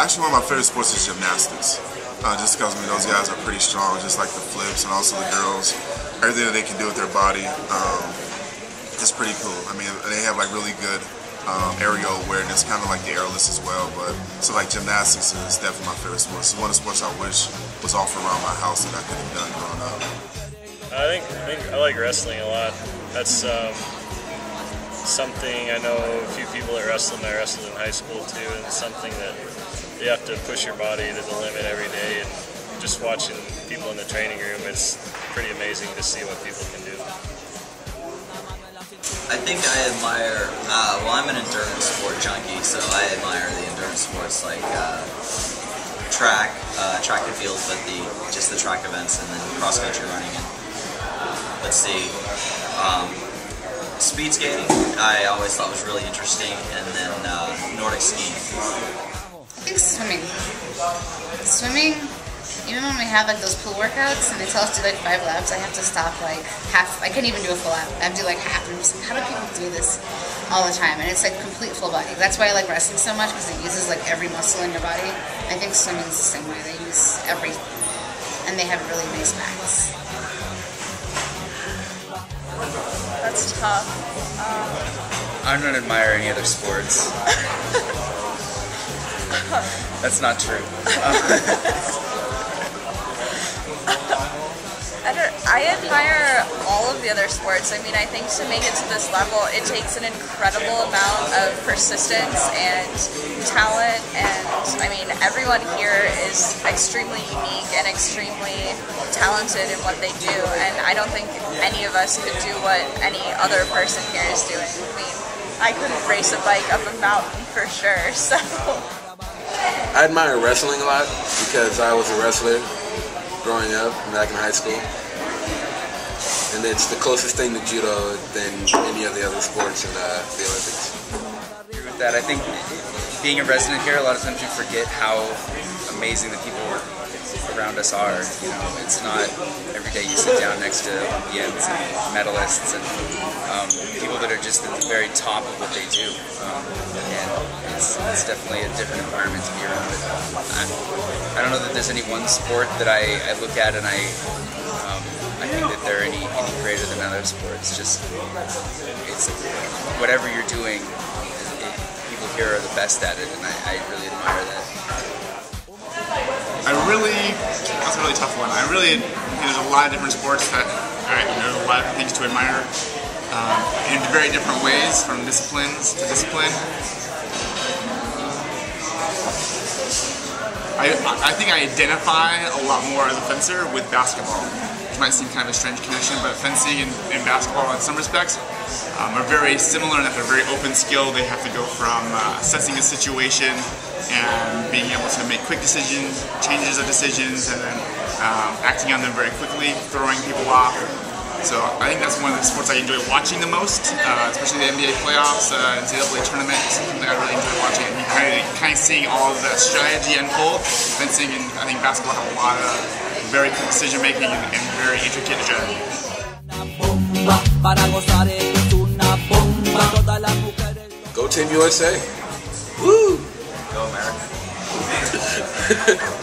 Actually, one of my favorite sports is gymnastics. Uh, just because I mean those guys are pretty strong, just like the flips and also the girls, everything that they can do with their body. Um, it's pretty cool. I mean, they have like really good um, aerial awareness, kind of like the airless as well. But so like gymnastics is definitely my favorite sport. It's one of the sports I wish was offered around my house that I could have done growing up. I think I think I like wrestling a lot. That's um, something I know a few people that wrestle. I wrestled in high school too, and something that you have to push your body to the limit every day. And just watching people in the training room, it's pretty amazing to see what people can do. I think I admire, uh, well, I'm an endurance sport junkie, so I admire the endurance sports like uh, track, uh, track and field, but the just the track events and then cross country running. And let's see, um, speed skating. I always thought was really interesting, and then uh, Nordic skiing. I think swimming. Swimming even when we have like those pool workouts and they tell us to do like five laps, I have to stop like half. I can't even do a full lap. I have to do like half. I'm just like, how do people do this all the time? And it's like complete full body. That's why I like wrestling so much because it uses like every muscle in your body. I think swimming is the same way. They use every, and they have really nice backs. That's tough. Um, I don't admire any other sports. That's not true. I admire all of the other sports. I mean, I think to make it to this level, it takes an incredible amount of persistence and talent. And I mean, everyone here is extremely unique and extremely talented in what they do. And I don't think any of us could do what any other person here is doing. I mean, I couldn't race a bike up a mountain for sure. So. I admire wrestling a lot because I was a wrestler growing up back in high school and it's the closest thing to judo than any of the other sports in uh, the Olympics. With that, I think being a resident here, a lot of times you forget how amazing the people around us are. You know, it's not every day you sit down next to Olympians and medalists and um, people that are just at the very top of what they do. Um, and it's, it's, definitely a different environment to be around. But I, I don't know that there's any one sport that I, I look at and I um, I think that they're any, any greater than other sports. Just it's whatever you're doing, it, people here are the best at it, and I, I really admire that. I really, that's a really tough one. I really, there's a lot of different sports that, you know, a lot of things to admire um, in very different ways, from disciplines to discipline. I, I think I identify a lot more as a fencer with basketball which might seem kind of a strange connection, but fencing and, and basketball in some respects um, are very similar in that they're very open skill. They have to go from uh, assessing a situation and being able to make quick decisions, changes of decisions, and then um, acting on them very quickly, throwing people off. So I think that's one of the sports I enjoy watching the most, uh, especially the NBA playoffs, uh, NCAA tournament. Something I really enjoy watching, and kind of, kind of seeing all of the strategy unfold. And I think basketball have a lot of very quick decision making and, and very intricate strategy. Go Team USA! Woo! Go America!